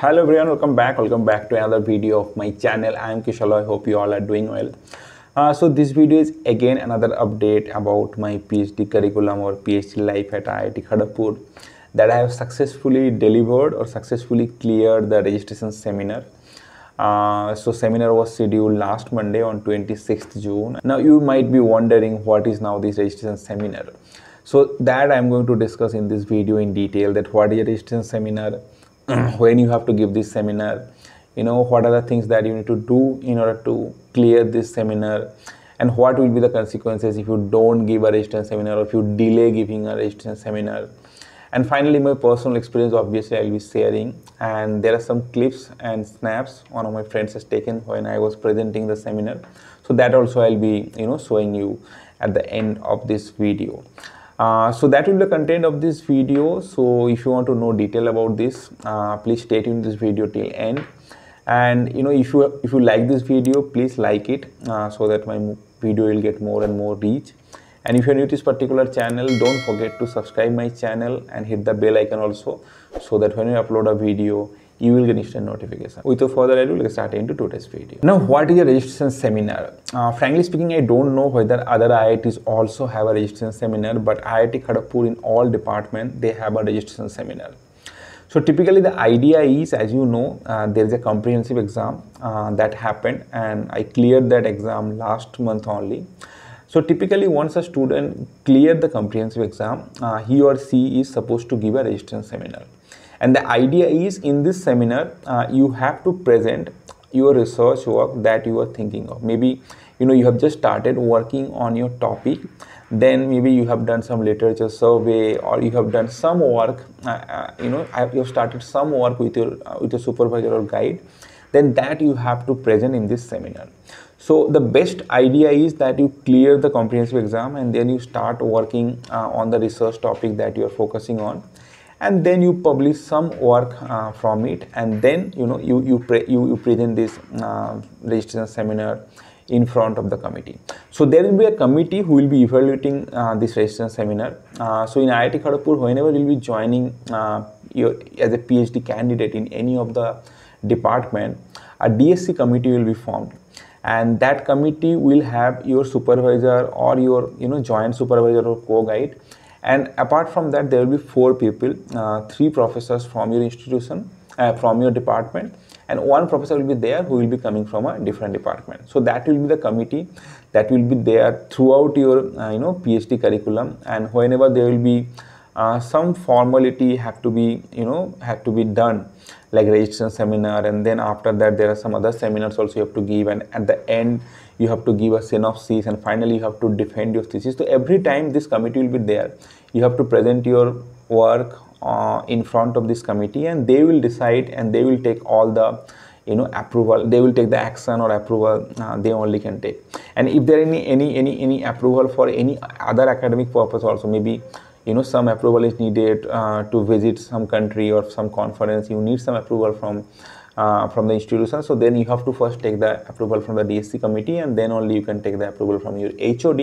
Hello everyone, welcome back. Welcome back to another video of my channel. I am Kishalay. Hope you all are doing well. Uh, so this video is again another update about my PhD curriculum or PhD life at IIT Kharagpur that I have successfully delivered or successfully cleared the registration seminar. Uh, so seminar was scheduled last Monday on 26th June. Now you might be wondering what is now this registration seminar. So that I'm going to discuss in this video in detail that what is a registration seminar, when you have to give this seminar, you know what are the things that you need to do in order to clear this seminar? And what will be the consequences if you don't give a registration seminar or if you delay giving a registration seminar? And finally my personal experience obviously i'll be sharing. And there are some clips and snaps one of my friends has taken when i was presenting the seminar. So that also i'll be you know showing you at the end of this video uh, so that will be the content of this video. So if you want to know detail about this uh, please stay tuned this video till end. And you know if you if you like this video please like it uh, so that my video will get more and more reach. And if you're new to this particular channel don't forget to subscribe my channel and hit the bell icon also so that when you upload a video you will get instant notification. Without further ado, let's start into today's video. Now, what is a registration seminar? Uh, frankly speaking, I don't know whether other IITs also have a registration seminar, but IIT Kharagpur in all departments, they have a registration seminar. So typically the idea is, as you know, uh, there is a comprehensive exam uh, that happened and I cleared that exam last month only. So typically once a student cleared the comprehensive exam, uh, he or she is supposed to give a registration seminar. And the idea is in this seminar, uh, you have to present your research work that you are thinking of. Maybe, you know, you have just started working on your topic then maybe you have done some literature survey or you have done some work uh, uh, you know you have started some work with your uh, with your supervisor or guide then that you have to present in this seminar so the best idea is that you clear the comprehensive exam and then you start working uh, on the research topic that you are focusing on and then you publish some work uh, from it and then you know you you pre- you, you present this uh, registration seminar in front of the committee. So there will be a committee who will be evaluating uh, this registration seminar. Uh, so in IIT Kharagpur, whenever you will be joining uh, your, as a PhD candidate in any of the department, a DSC committee will be formed and that committee will have your supervisor or your you know joint supervisor or co-guide. And apart from that there will be four people uh, three professors from your institution uh, from your department. And one professor will be there who will be coming from a different department. So that will be the committee that will be there throughout your uh, you know phd curriculum. And whenever there will be uh, some formality have to be you know have to be done like registration seminar and then after that there are some other seminars also you have to give and at the end you have to give a synopsis and finally you have to defend your thesis. So every time this committee will be there you have to present your work uh, in front of this committee and they will decide and they will take all the you know approval they will take the action or approval uh, they only can take. And if there any any any any approval for any other academic purpose also maybe you know some approval is needed uh, to visit some country or some conference. You need some approval from uh, from the institution. So then you have to first take the approval from the dsc committee and then only you can take the approval from your hod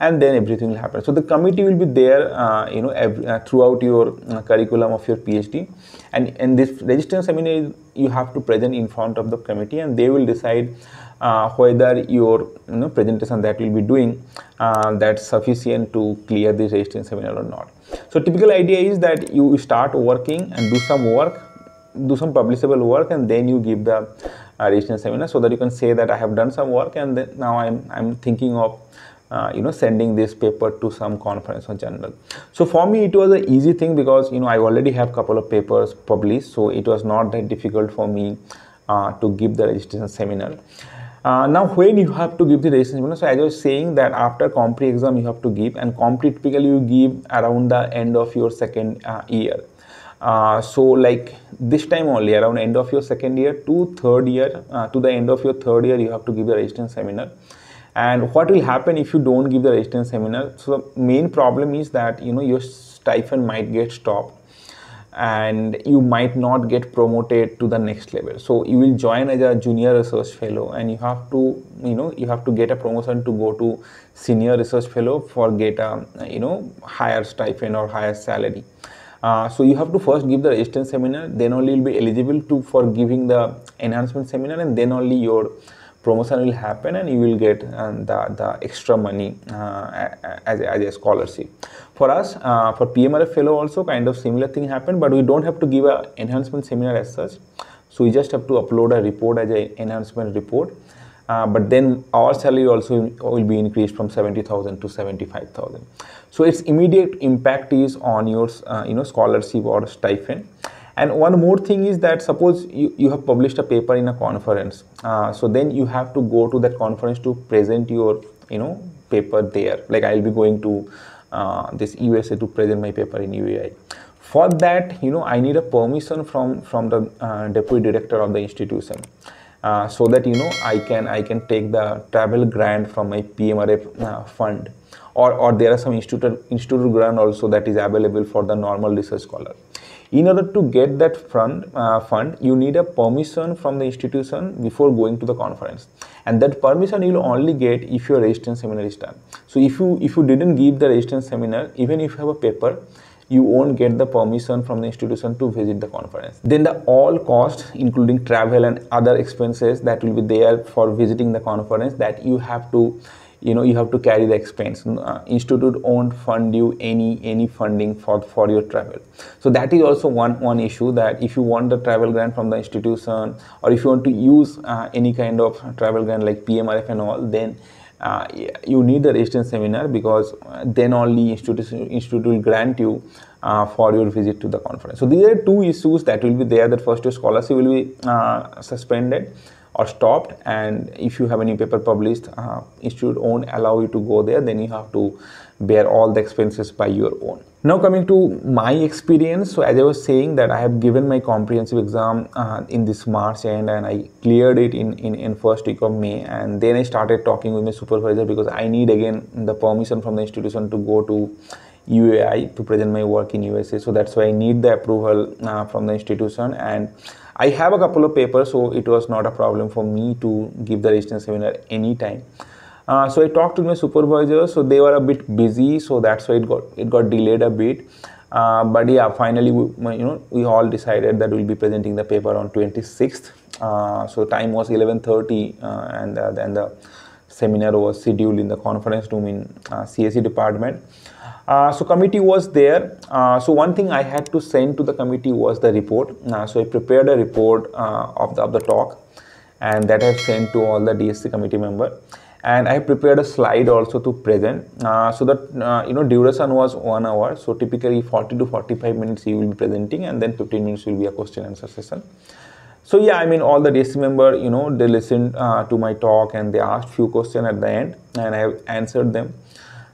and then everything will happen. So the committee will be there uh, you know every, uh, throughout your uh, curriculum of your phd and in this registration seminar you have to present in front of the committee and they will decide uh, whether your you know presentation that will be doing uh, that's sufficient to clear this registration seminar or not. So typical idea is that you start working and do some work do some publishable work and then you give the uh, registration seminar so that you can say that i have done some work and then now i'm i'm thinking of uh, you know sending this paper to some conference or journal. So for me it was an easy thing because you know i already have couple of papers published so it was not that difficult for me uh, to give the registration seminar. Uh, now when you have to give the registration seminar so as i was saying that after compre exam you have to give and compre typically you give around the end of your second uh, year. Uh, so like this time only around end of your second year to third year uh, to the end of your third year you have to give the registration seminar and what will happen if you don't give the registration seminar? So the main problem is that you know your stipend might get stopped and you might not get promoted to the next level. So you will join as a junior research fellow and you have to you know you have to get a promotion to go to senior research fellow for get a you know higher stipend or higher salary. Uh, so you have to first give the resistance seminar, then only you'll be eligible to for giving the enhancement seminar, and then only your promotion will happen and you will get uh, the, the extra money uh, as, as a scholarship. For us, uh, for PMRF fellow also kind of similar thing happened, but we don't have to give a enhancement seminar as such. So we just have to upload a report as a enhancement report. Uh, but then our salary also will be increased from 70,000 to 75,000. So its immediate impact is on your uh, you know scholarship or stipend. And one more thing is that suppose you, you have published a paper in a conference, uh, so then you have to go to that conference to present your you know paper there. Like I'll be going to uh, this USA to present my paper in UAI. For that, you know, I need a permission from from the uh, deputy director of the institution. Uh, so that you know I can I can take the travel grant from my PMRF uh, fund or, or there are some institute, institute grant also that is available for the normal research scholar. In order to get that fund, uh, fund, you need a permission from the institution before going to the conference. And that permission you will only get if your residence seminar is done. So if you if you didn't give the residence seminar, even if you have a paper, you won't get the permission from the institution to visit the conference. Then the all costs, including travel and other expenses that will be there for visiting the conference that you have to you know you have to carry the expense. Uh, institute won't fund you any any funding for for your travel. So that is also one one issue that if you want the travel grant from the institution or if you want to use uh, any kind of travel grant like pmrf and all then uh, you need the residence seminar because uh, then only institute, institute will grant you uh, for your visit to the conference. So these are two issues that will be there. That first your scholarship will be uh, suspended or stopped. And if you have any paper published uh, institute won't allow you to go there. Then you have to bear all the expenses by your own. Now coming to my experience. So as i was saying that i have given my comprehensive exam uh, in this march end and i cleared it in, in in first week of may. And then i started talking with my supervisor because i need again the permission from the institution to go to UAI to present my work in USA. So that's why I need the approval uh, from the institution and I have a couple of papers, so it was not a problem for me to give the residence seminar anytime. Uh, so I talked to my supervisor, so they were a bit busy, so that's why it got it got delayed a bit. Uh, but yeah, finally, we, you know, we all decided that we'll be presenting the paper on 26th. Uh, so time was 11:30, uh, and uh, then the seminar was scheduled in the conference room in uh, CSE department. Uh, so committee was there. Uh, so one thing I had to send to the committee was the report. Uh, so I prepared a report uh, of the of the talk, and that I've sent to all the DSC committee member. And I prepared a slide also to present. Uh, so that you know duration was one hour. So typically 40 to 45 minutes you will be presenting, and then 15 minutes will be a question answer session. So yeah, I mean all the DSC member, you know, they listened to my talk and they asked few questions at the end, and I have answered them.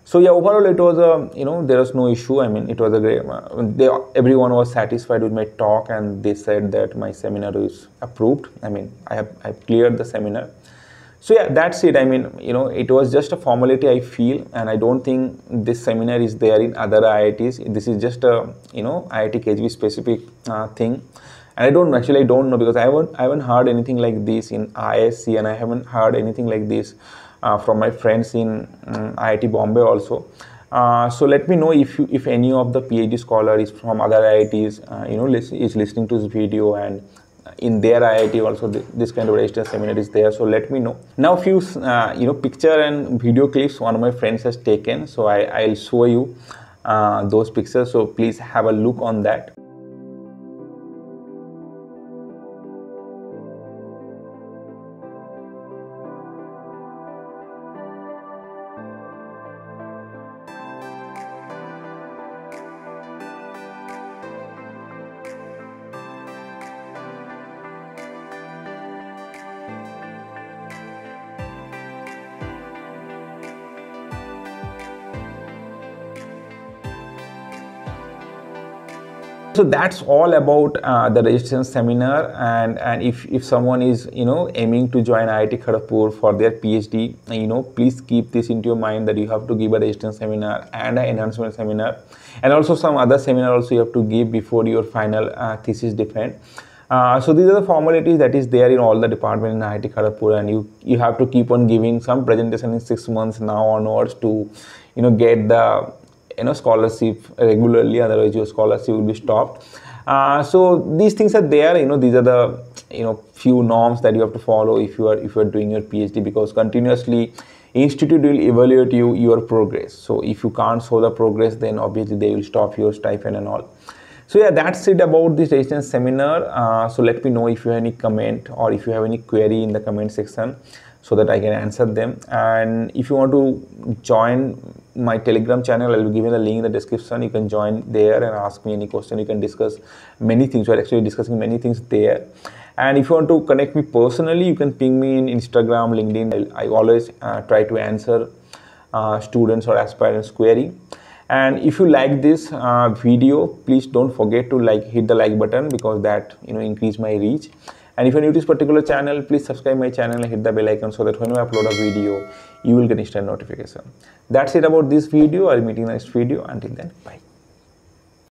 So yeah overall it was a you know there was no issue. I mean it was a great uh, they, everyone was satisfied with my talk and they said that my seminar is approved. I mean i have i cleared the seminar. So yeah that's it. I mean you know it was just a formality i feel and i don't think this seminar is there in other iits this is just a you know iit kgp specific uh, thing and i don't actually i don't know because i haven't i haven't heard anything like this in IISc and i haven't heard anything like this uh, from my friends in um, IIT Bombay also. Uh, so let me know if you, if any of the PhD scholar is from other IITs, uh, you know, is listening to this video and in their IIT also this kind of register seminar is there. So let me know. Now few uh, you know picture and video clips one of my friends has taken. So I I'll show you uh, those pictures. So please have a look on that. So that's all about uh, the registration seminar and and if if someone is you know aiming to join IIT Kharagpur for their PhD you know please keep this into your mind that you have to give a registration seminar and an enhancement seminar and also some other seminar also you have to give before your final uh, thesis defense uh, so these are the formalities that is there in all the department in IIT Kharagpur and you you have to keep on giving some presentation in six months now onwards to you know get the you know scholarship regularly otherwise your scholarship will be stopped. Uh, so these things are there you know these are the you know few norms that you have to follow if you are if you are doing your phd because continuously institute will evaluate you your progress. So if you can't show the progress then obviously they will stop your stipend and all. So yeah that's it about this resistance seminar. Uh, so let me know if you have any comment or if you have any query in the comment section so that i can answer them. And if you want to join my telegram channel i'll be giving the link in the description. You can join there and ask me any question. You can discuss many things. We're actually discussing many things there. And if you want to connect me personally you can ping me in instagram linkedin. I, I always uh, try to answer uh, students or aspirants query. And if you like this uh, video please don't forget to like hit the like button because that you know increase my reach and if you're new to this particular channel please subscribe my channel and hit the bell icon so that when I upload a video you will get instant notification. That's it about this video. I'll meet you in the next video. Until then bye